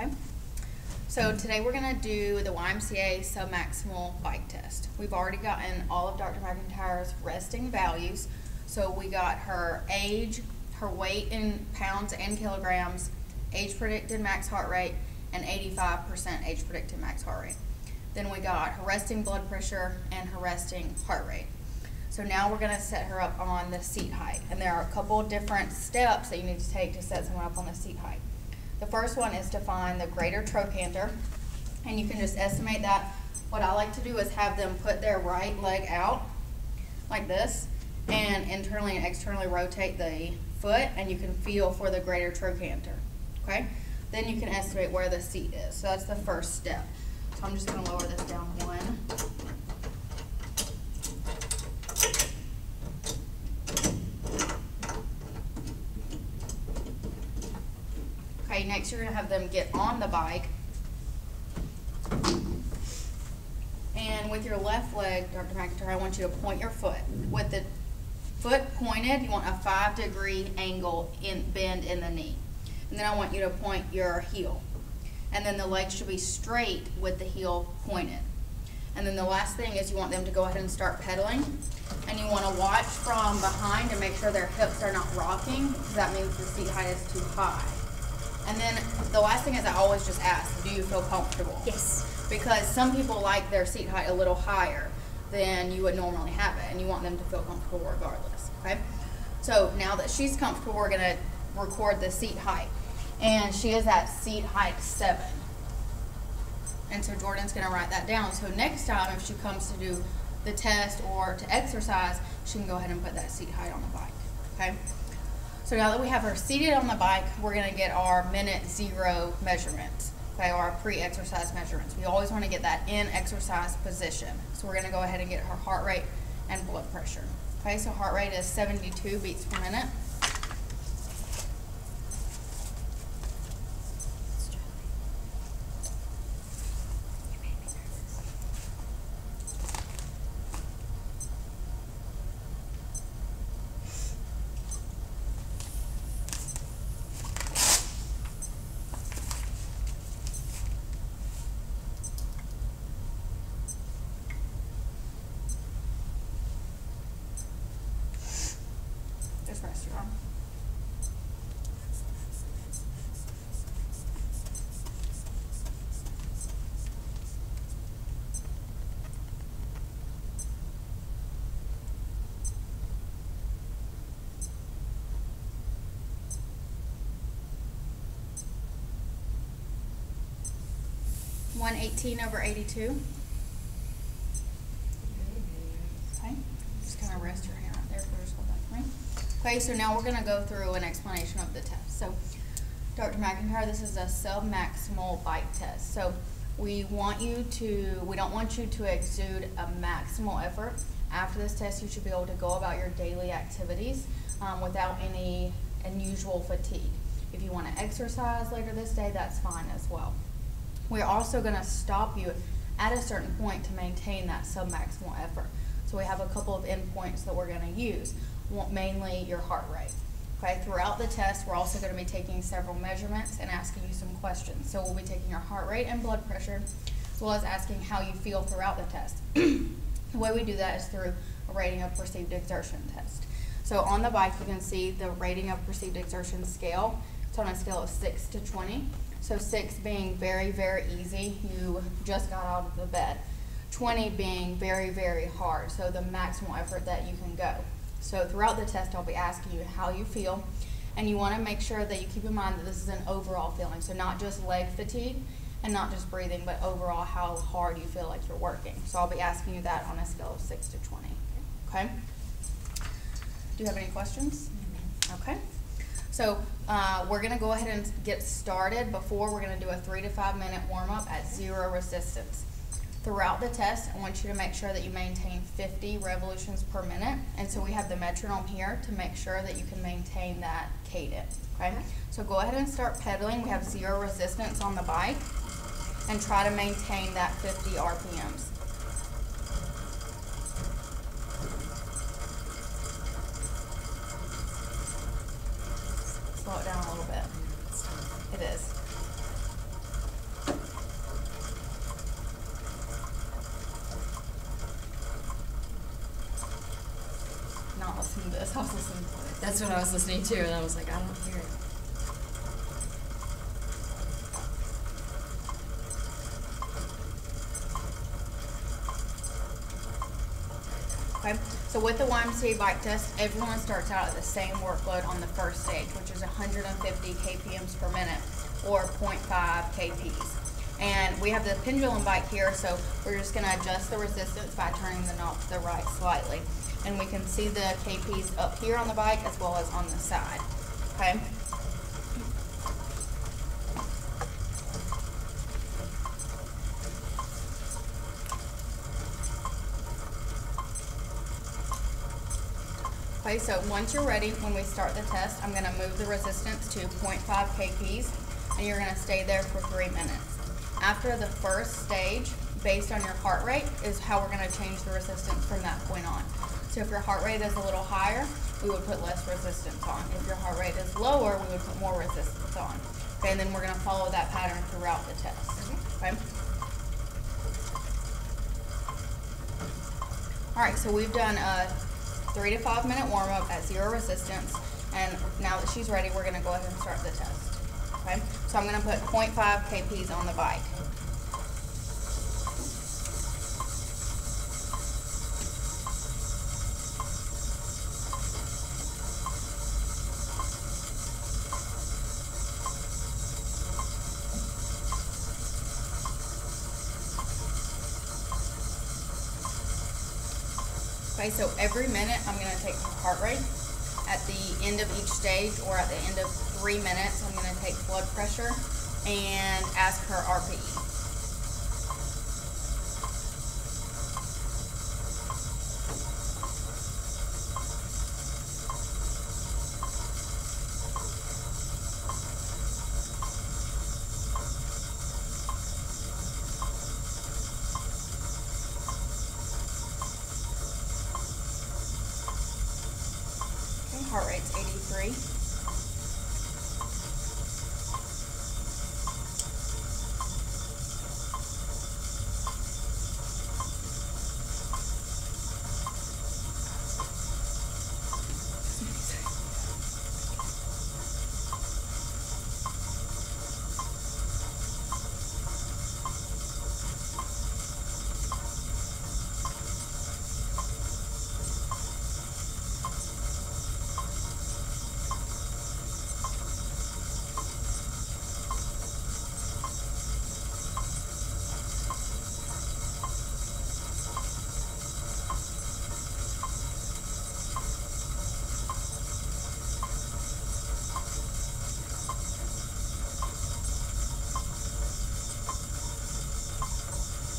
Okay? So today we're gonna do the YMCA submaximal bike test. We've already gotten all of Dr. McEntire's resting values. So we got her age, her weight in pounds and kilograms, age predicted max heart rate, and eighty-five percent age predicted max heart rate. Then we got her resting blood pressure and her resting heart rate. So now we're gonna set her up on the seat height, and there are a couple different steps that you need to take to set someone up on the seat height. The first one is to find the greater trochanter, and you can just estimate that. What I like to do is have them put their right leg out, like this, and internally and externally rotate the foot, and you can feel for the greater trochanter, okay? Then you can estimate where the seat is, so that's the first step. So I'm just gonna lower this down one. Okay, next you're gonna have them get on the bike. And with your left leg, Dr. McEntire, I want you to point your foot. With the foot pointed, you want a five degree angle in bend in the knee. And then I want you to point your heel. And then the leg should be straight with the heel pointed. And then the last thing is you want them to go ahead and start pedaling. And you want to watch from behind and make sure their hips are not rocking, because that means the seat height is too high. And then the last thing is I always just ask, do you feel comfortable? Yes. Because some people like their seat height a little higher than you would normally have it, and you want them to feel comfortable regardless, okay? So now that she's comfortable, we're gonna record the seat height. And she is at seat height seven. And so Jordan's gonna write that down. So next time, if she comes to do the test or to exercise, she can go ahead and put that seat height on the bike, okay? So now that we have her seated on the bike, we're gonna get our minute zero measurements, okay, our pre-exercise measurements. We always wanna get that in exercise position. So we're gonna go ahead and get her heart rate and blood pressure. Okay, so heart rate is seventy-two beats per minute. 118 over 82. Okay, just kind of rest your hand right there. Just hold that. Okay, so now we're going to go through an explanation of the test. So, Dr. McEntire, this is a submaximal bite test. So, we want you to, we don't want you to exude a maximal effort. After this test, you should be able to go about your daily activities um, without any unusual fatigue. If you want to exercise later this day, that's fine as well. We're also gonna stop you at a certain point to maintain that submaximal effort. So we have a couple of endpoints that we're gonna use, mainly your heart rate. Okay, throughout the test, we're also gonna be taking several measurements and asking you some questions. So we'll be taking your heart rate and blood pressure, as well as asking how you feel throughout the test. The way we do that is through a rating of perceived exertion test. So on the bike, you can see the rating of perceived exertion scale. It's on a scale of six to twenty. So six being very, very easy, you just got out of the bed. Twenty being very, very hard, so the maximal effort that you can go. So throughout the test, I'll be asking you how you feel, and you wanna make sure that you keep in mind that this is an overall feeling, so not just leg fatigue and not just breathing, but overall how hard you feel like you're working. So I'll be asking you that on a scale of six to twenty, okay? Do you have any questions? Mm-hmm. Okay. So, uh, we're gonna go ahead and get started. Before, we're gonna do a three to five minute warm-up at zero resistance. Throughout the test, I want you to make sure that you maintain fifty revolutions per minute. And so we have the metronome here to make sure that you can maintain that cadence, okay? So go ahead and start pedaling. We have zero resistance on the bike. And try to maintain that fifty RPMs. Slow it down a little bit. It is. That's what I was listening to, and I was like, I don't hear it. Okay, so with the YMCA bike test, everyone starts out at the same workload on the first stage, which is 150 kpms per minute or 0.5 kps. And we have the pendulum bike here, so we're just gonna adjust the resistance by turning the knob to the right slightly. And we can see the kps up here on the bike as well as on the side, okay? Okay, so once you're ready, when we start the test, I'm gonna move the resistance to 0.5 kps, and you're gonna stay there for three minutes. After the first stage, based on your heart rate, is how we're gonna change the resistance from that point on. So if your heart rate is a little higher, we would put less resistance on. If your heart rate is lower, we would put more resistance on. Okay, and then we're gonna follow that pattern throughout the test, mm-hmm. okay? All right, so we've done a three to five minute warm up at zero resistance. And now that she's ready, we're gonna go ahead and start the test. Okay, so I'm gonna put 0.5 kps on the bike. So every minute I'm gonna take her heart rate. At the end of each stage or at the end of three minutes, I'm gonna take blood pressure and ask her RPE. Okay, heart rate's 83.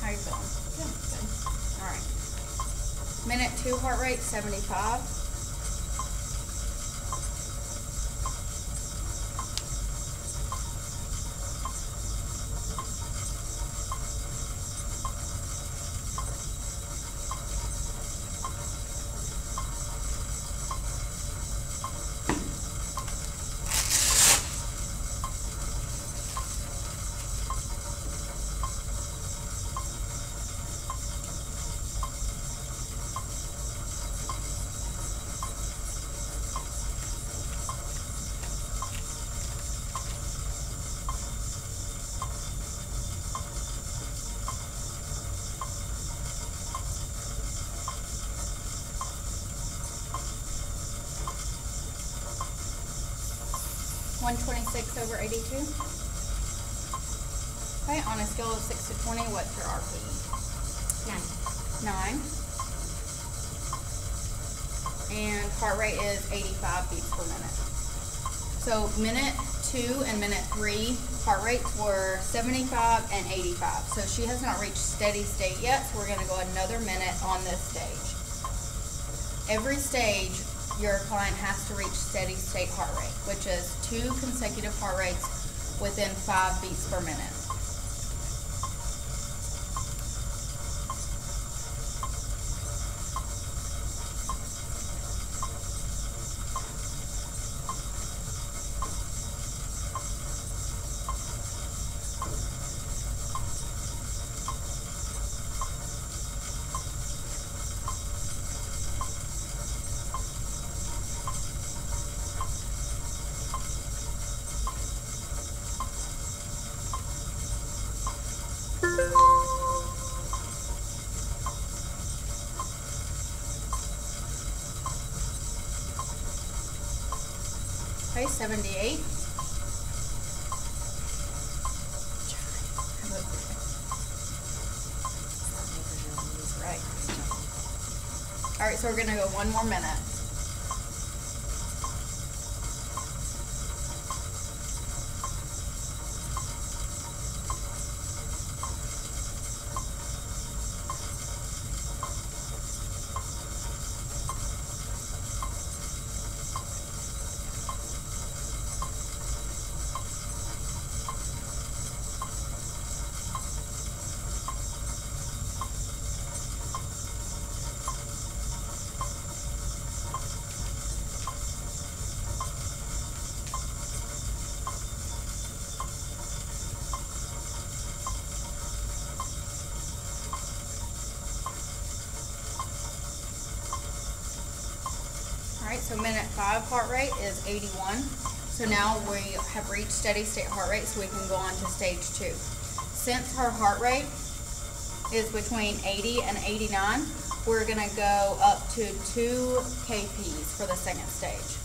How you feeling? Good. Good. All right. Minute two heart rate 75. One twenty-six over eighty-two. Okay, on a scale of six to twenty, what's your RPE? Nine. Nine. And heart rate is eighty-five beats per minute. So minute two and minute three heart rates were seventy-five and eighty-five. So she has not reached steady state yet, so we're gonna go another minute on this stage. Every stage, your client has to reach steady state heart rate, which is two consecutive heart rates within five beats per minute. Seventy-eight. Right. All right, so we're gonna go one more minute. All right, so minute five heart rate is eighty-one. So now we have reached steady state heart rate, so we can go on to stage two. Since her heart rate is between eighty and eighty-nine, we're gonna go up to two KPs for the second stage.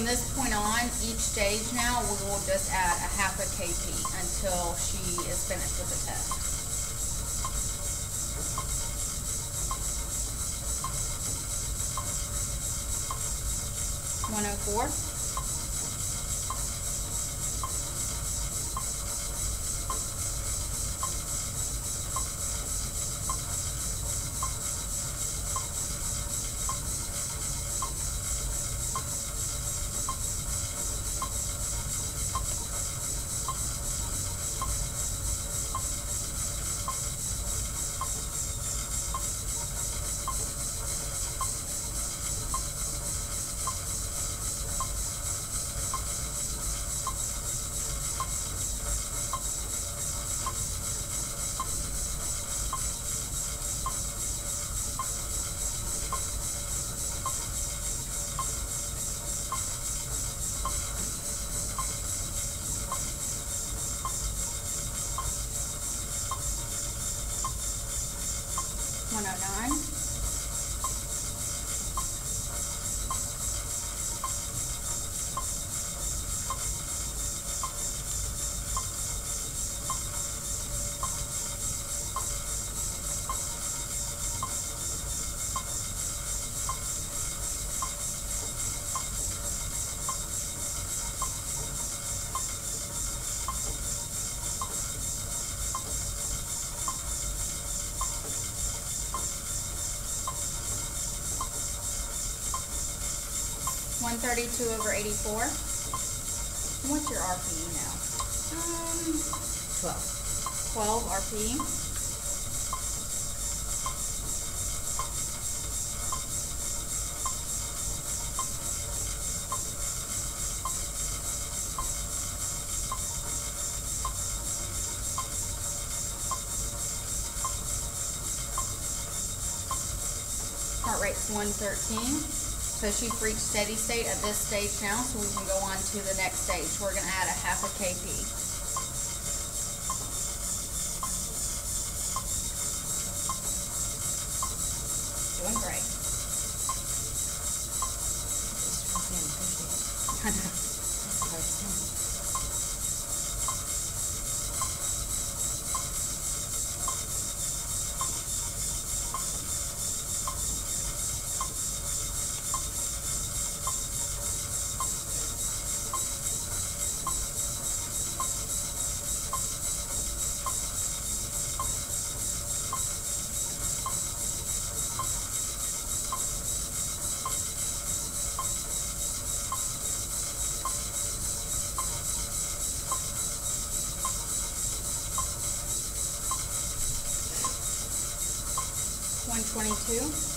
From this point on, each stage now, we will just add a half a KP until she is finished with the test. One oh four. 132 over 84. And what's your RPE now? Um, 12. 12 RPE. Heart rate's 113. So she's reached steady state at this stage now, so we can go on to the next stage. We're gonna add a half a KP. One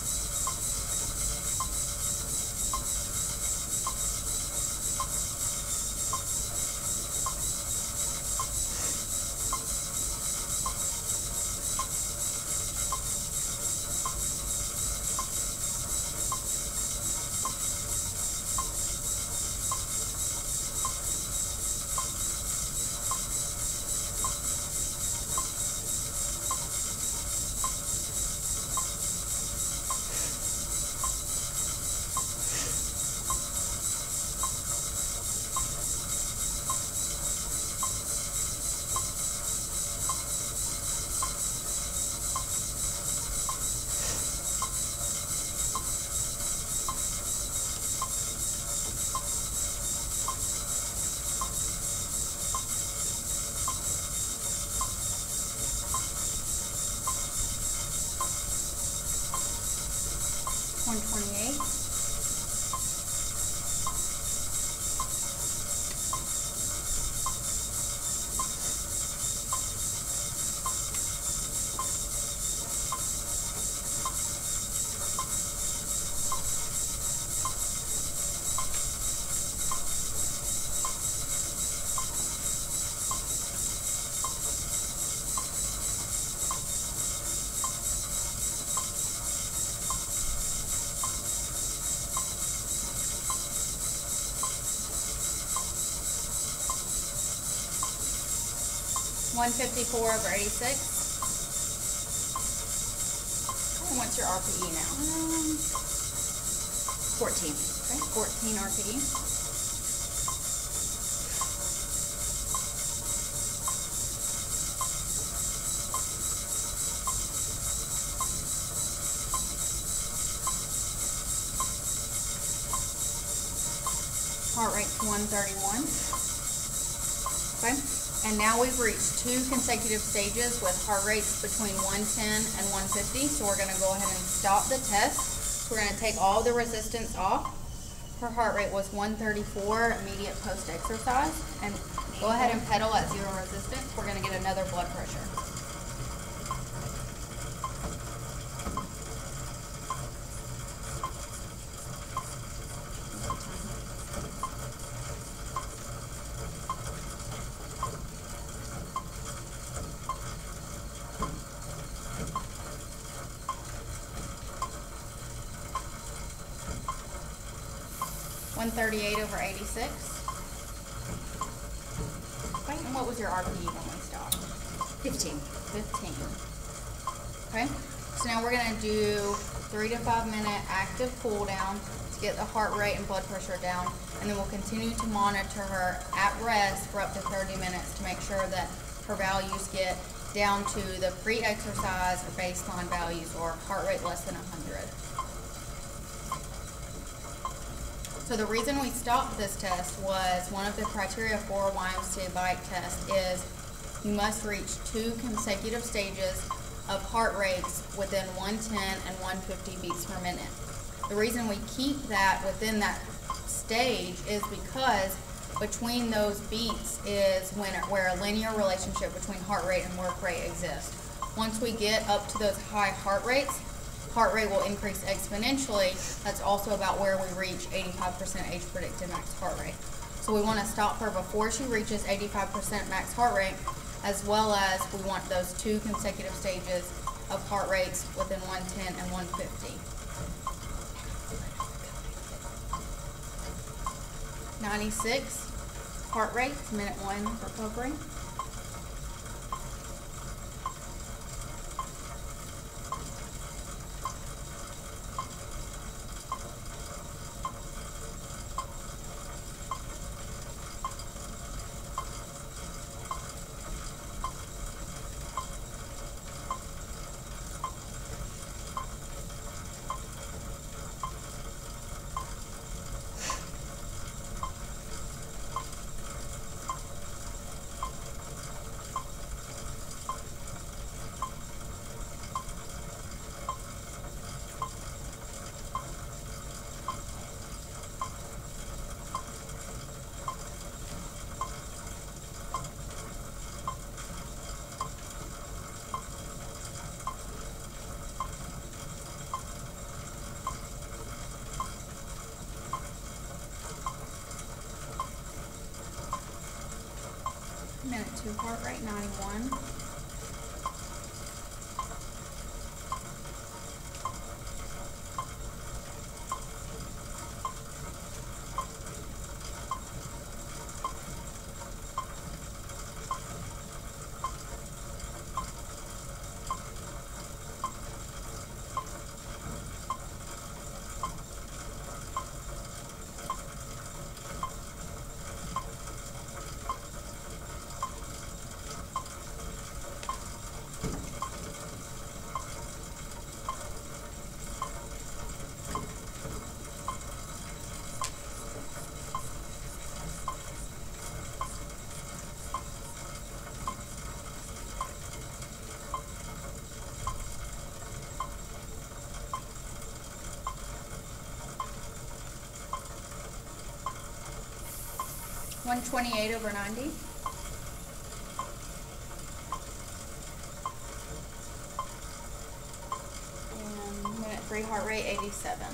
154 over 86. And what's your RPE now? Um, 14. Okay, 14 RPE. heart rate 131 and now we've reached two consecutive stages with heart rates between one ten and one fifty, so we're gonna go ahead and stop the test. We're gonna take all the resistance off. Her heart rate was one thirty-four immediate post-exercise, and go ahead and pedal at zero resistance. We're gonna get another blood pressure. One thirty-eight over eighty-six. Okay, and what was your RPE when we stopped? Fifteen. Fifteen. Okay, so now we're gonna do three to five minute active cool down to get the heart rate and blood pressure down. And then we'll continue to monitor her at rest for up to thirty minutes to make sure that her values get down to the pre-exercise or baseline values or heart rate less than hundred. So the reason we stopped this test was one of the criteria for a YMCA bike test is you must reach two consecutive stages of heart rates within 110 and 150 beats per minute. The reason we keep that within that stage is because between those beats is when where a linear relationship between heart rate and work rate exists. Once we get up to those high heart rates, heart rate will increase exponentially. That's also about where we reach 85% age predicted max heart rate. So we want to stop her before she reaches 85% max heart rate, as well as we want those two consecutive stages of heart rates within 110 and 150. 96 heart rate, minute one recovery. Heart rate, 91. One twenty-eight over ninety. And minute three heart rate, eighty-seven.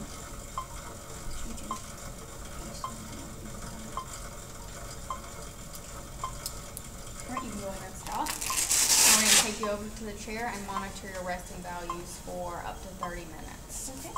Alright, you can go ahead and stop. I'm gonna take you over to the chair and monitor your resting values for up to thirty minutes. Okay.